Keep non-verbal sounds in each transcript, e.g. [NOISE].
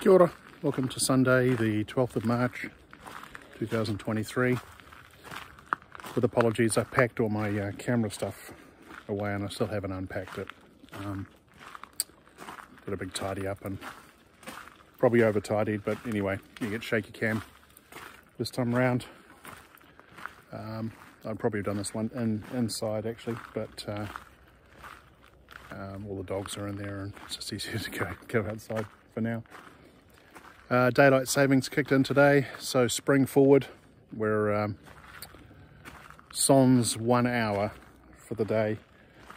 Kia ora. welcome to Sunday the 12th of March 2023. With apologies, I packed all my uh, camera stuff away and I still haven't unpacked it. Um, did a big tidy up and probably over tidied, but anyway, you get shaky cam this time around. Um, I'd probably have done this one in, inside actually, but uh, um, all the dogs are in there and it's just easier [LAUGHS] to go, go outside for now. Uh, daylight savings kicked in today, so spring forward. We're um, one hour for the day,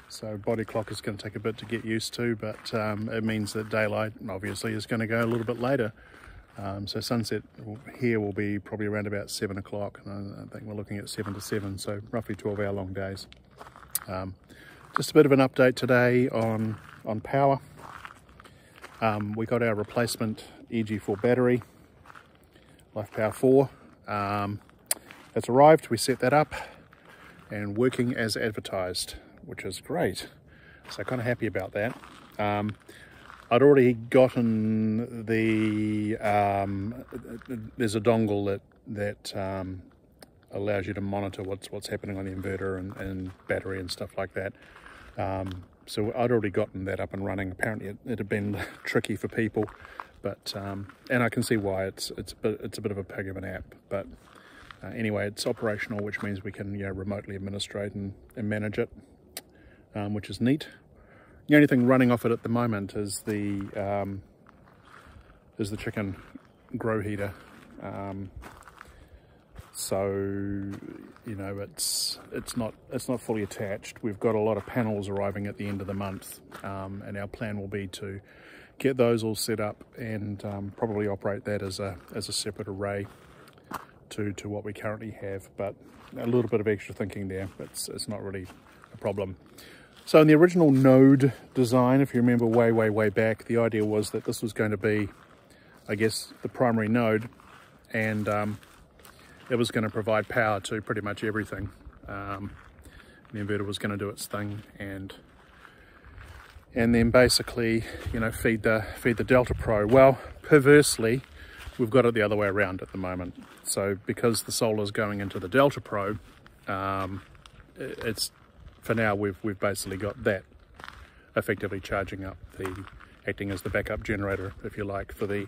so body clock is going to take a bit to get used to, but um, it means that daylight obviously is going to go a little bit later. Um, so sunset here will be probably around about seven o'clock, and I think we're looking at seven to seven, so roughly 12 hour long days. Um, just a bit of an update today on on power. Um, we got our replacement EG4 battery, Life Power 4. Um, it's arrived, we set that up and working as advertised, which is great. So kind of happy about that. Um, I'd already gotten the, um, there's a dongle that, that um, allows you to monitor what's what's happening on the inverter and, and battery and stuff like that. Um, so I'd already gotten that up and running. Apparently it, it had been [LAUGHS] tricky for people, but um, and I can see why it's it's it's a bit of a pig of an app. But uh, anyway, it's operational, which means we can you know remotely administrate and, and manage it, um, which is neat. The only thing running off it at the moment is the um, is the chicken grow heater. Um, so you know it's it's not it's not fully attached we've got a lot of panels arriving at the end of the month um, and our plan will be to get those all set up and um, probably operate that as a as a separate array to to what we currently have but a little bit of extra thinking there but it's, it's not really a problem so in the original node design if you remember way way way back the idea was that this was going to be I guess the primary node and um, it was going to provide power to pretty much everything. Um, the inverter was going to do its thing and and then basically, you know, feed the feed the Delta Pro. Well, perversely, we've got it the other way around at the moment. So because the solar is going into the Delta Pro, um, it's for now we've we've basically got that effectively charging up the acting as the backup generator, if you like, for the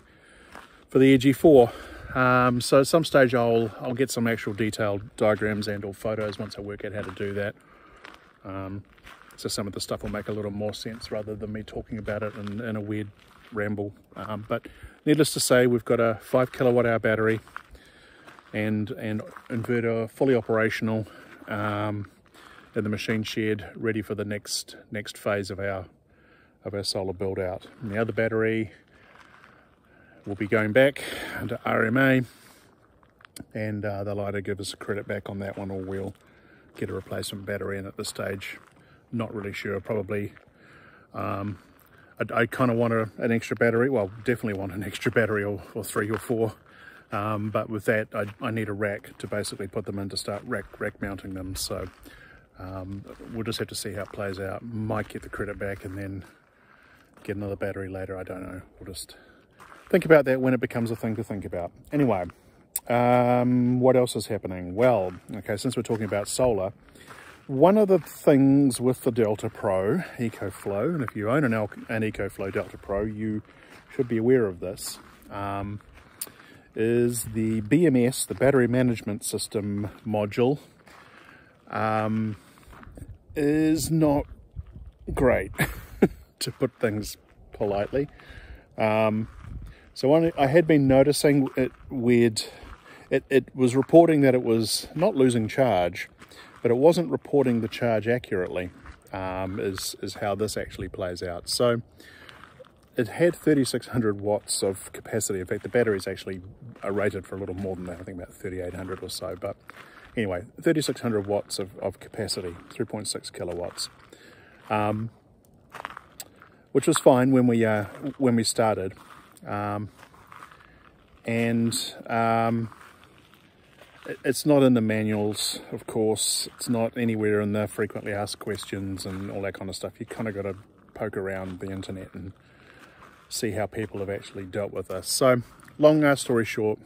for the EG4. Um, so at some stage I'll, I'll get some actual detailed diagrams and or photos once I work out how to do that. Um, so some of the stuff will make a little more sense rather than me talking about it in, in a weird ramble. Um, but needless to say, we've got a five kilowatt hour battery and, and inverter fully operational um, in the machine shed, ready for the next next phase of our of our solar build out. And the other battery we'll be going back to RMA and uh, they'll either give us a credit back on that one or we'll get a replacement battery in at this stage. Not really sure, probably. Um, I, I kind of want a, an extra battery, well definitely want an [LAUGHS] extra battery or, or three or four. Um, but with that I, I, need a rack to basically put them in to start rack, rack mounting them. So um, we'll just have to see how it plays out. Might get the credit back and then get another battery later, I don't know. We'll just think about that when it becomes a thing to think about. Anyway, um, what else is happening? Well, okay, since we're talking about solar, one of the things with the Delta Pro EcoFlow, and if you own an, an EcoFlow Delta Pro, you should be aware of this, um, is the BMS, the Battery Management System module, um, is not great, [LAUGHS] to put things politely. Um, so I had been noticing it weird. It, it was reporting that it was not losing charge, but it wasn't reporting the charge accurately, um, is, is how this actually plays out. So it had 3600 watts of capacity. In fact, the batteries actually rated for a little more than that, I think about 3800 or so. But anyway, 3600 watts of, of capacity, 3.6 kilowatts. Um, which was fine when we uh, when we started. Um, and um, it's not in the manuals, of course. It's not anywhere in the frequently asked questions and all that kind of stuff. You kind of got to poke around the internet and see how people have actually dealt with this. So, long story short,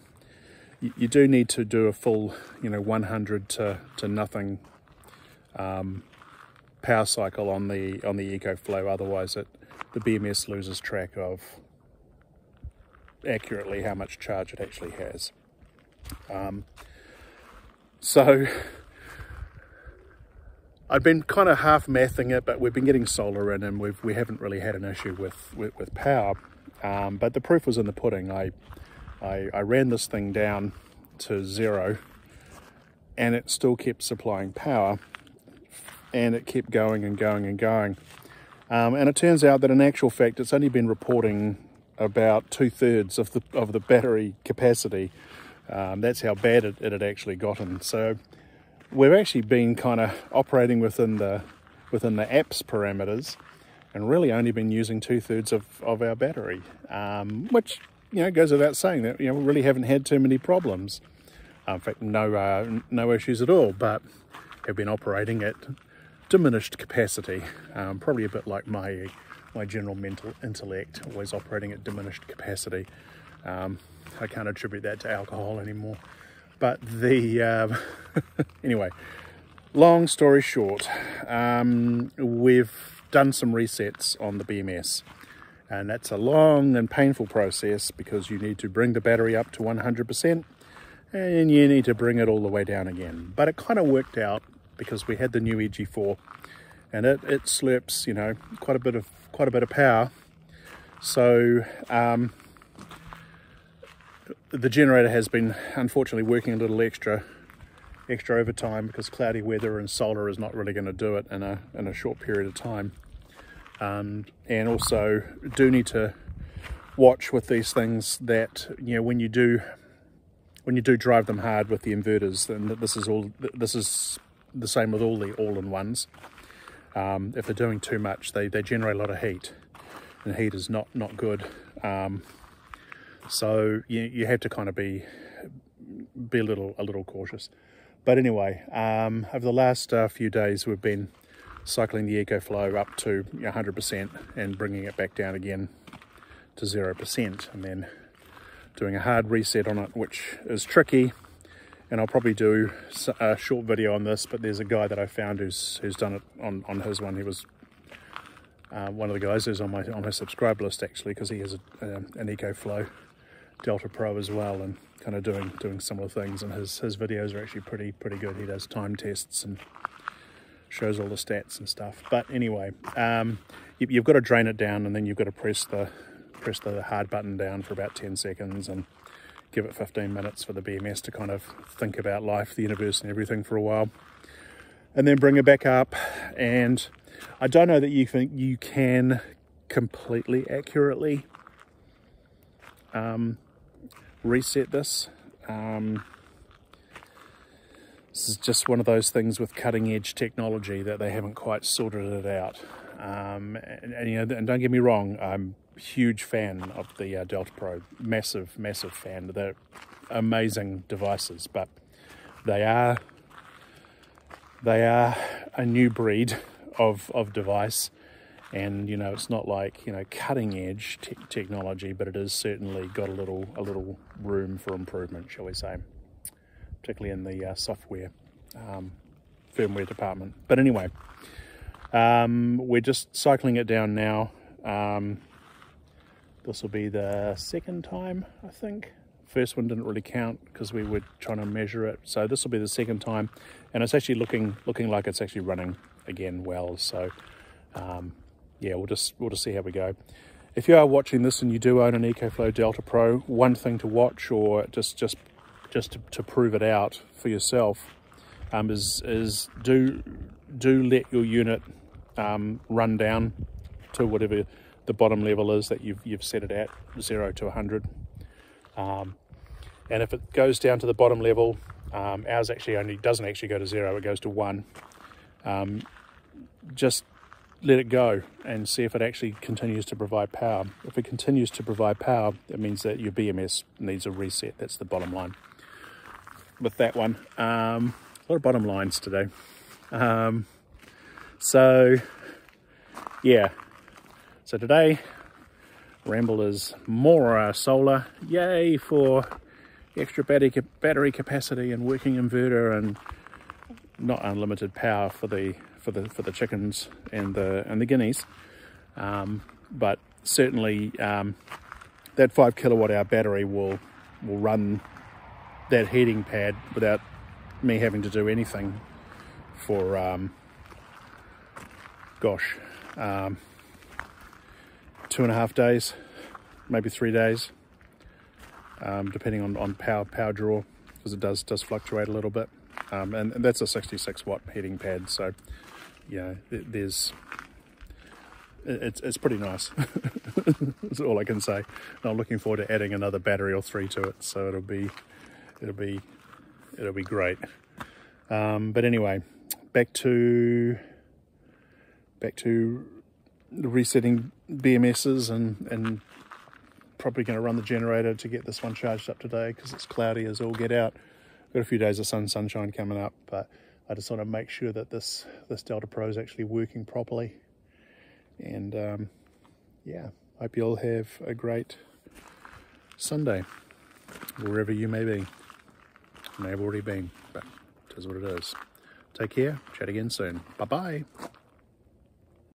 you, you do need to do a full, you know, 100 to, to nothing um, power cycle on the on the EcoFlow. Otherwise, it the BMS loses track of accurately how much charge it actually has. Um, so I've been kind of half mathing it, but we've been getting solar in and we've, we haven't really had an issue with, with, with power. Um, but the proof was in the pudding. I, I, I ran this thing down to zero and it still kept supplying power and it kept going and going and going. Um, and it turns out that in actual fact, it's only been reporting about two thirds of the of the battery capacity. Um, that's how bad it, it had actually gotten. So we've actually been kind of operating within the within the apps parameters, and really only been using two thirds of, of our battery, um, which you know goes without saying that you know we really haven't had too many problems. Uh, in fact, no uh, no issues at all, but have been operating at diminished capacity, um, probably a bit like my my general mental intellect, always operating at diminished capacity. Um, I can't attribute that to alcohol anymore. But the um, [LAUGHS] anyway, long story short, um, we've done some resets on the BMS, and that's a long and painful process because you need to bring the battery up to 100% and you need to bring it all the way down again. But it kind of worked out because we had the new EG4 and it, it slurps, you know, quite a bit of quite a bit of power. So um, the generator has been unfortunately working a little extra extra overtime because cloudy weather and solar is not really going to do it in a in a short period of time. Um, and also do need to watch with these things that you know when you do when you do drive them hard with the inverters, then this is all this is the same with all the all-in-ones. Um, if they're doing too much, they, they generate a lot of heat, and heat is not not good. Um, so you, you have to kind of be be a little a little cautious. But anyway, um, over the last uh, few days, we've been cycling the EcoFlow up to 100% and bringing it back down again to 0%, and then doing a hard reset on it, which is tricky. And I'll probably do a short video on this but there's a guy that I found who's who's done it on, on his one. He was uh, one of the guys who's on my on my subscribe list actually because he has a, um, an EcoFlow Delta Pro as well and kind of doing doing similar things and his his videos are actually pretty pretty good. He does time tests and shows all the stats and stuff. But anyway um, you, you've got to drain it down and then you've got to press the press the hard button down for about 10 seconds and give it 15 minutes for the BMS to kind of think about life, the universe, and everything for a while, and then bring it back up. And I don't know that you think you can completely accurately um, reset this. Um, this is just one of those things with cutting edge technology that they haven't quite sorted it out. Um, and, and, you know, and don't get me wrong, I'm huge fan of the uh, Delta Pro. Massive, massive fan. They're amazing devices, but they are they are a new breed of of device, and you know it's not like you know cutting edge te technology, but it has certainly got a little a little room for improvement, shall we say, particularly in the uh, software um, firmware department. But anyway. Um, we're just cycling it down now. Um, this will be the second time, I think. First one didn't really count because we were trying to measure it. So this will be the second time. And it's actually looking looking like it's actually running again well. So um, yeah, we'll just we'll just see how we go. If you are watching this and you do own an EcoFlow Delta Pro, one thing to watch or just just just to, to prove it out for yourself um, is is do do let your unit um, run down to whatever the bottom level is that you've, you've set it at, 0 to 100. Um, and if it goes down to the bottom level, um, ours actually only doesn't actually go to 0, it goes to 1. Um, just let it go and see if it actually continues to provide power. If it continues to provide power, it means that your BMS needs a reset. That's the bottom line. With that one, um, a lot of bottom lines today. Um, so, yeah, so today Ramble is more uh, solar. Yay for extra battery, battery capacity and working inverter and not unlimited power for the for the for the chickens and the and the guineas. Um, but certainly um, that five kilowatt hour battery will will run that heating pad without me having to do anything for um, gosh um, two and a half days maybe three days um, depending on, on power power draw because it does does fluctuate a little bit um, and, and, that's a 66 watt heating pad so yeah there's it's, it's pretty nice. [LAUGHS] That's all I can say. And I'm looking forward to adding another battery or three to it so it'll be it'll be it'll be great. Um, but anyway back to back to resetting BMSs and and probably going to run the generator to get this one charged up today because it's cloudy as all get out. Got a few days of sun sunshine coming up but I just want to make sure that this this Delta Pro is actually working properly. And um, yeah hope you all have a great Sunday wherever you may be. May have already been but it is what it is. Take care. Chat again soon. Bye bye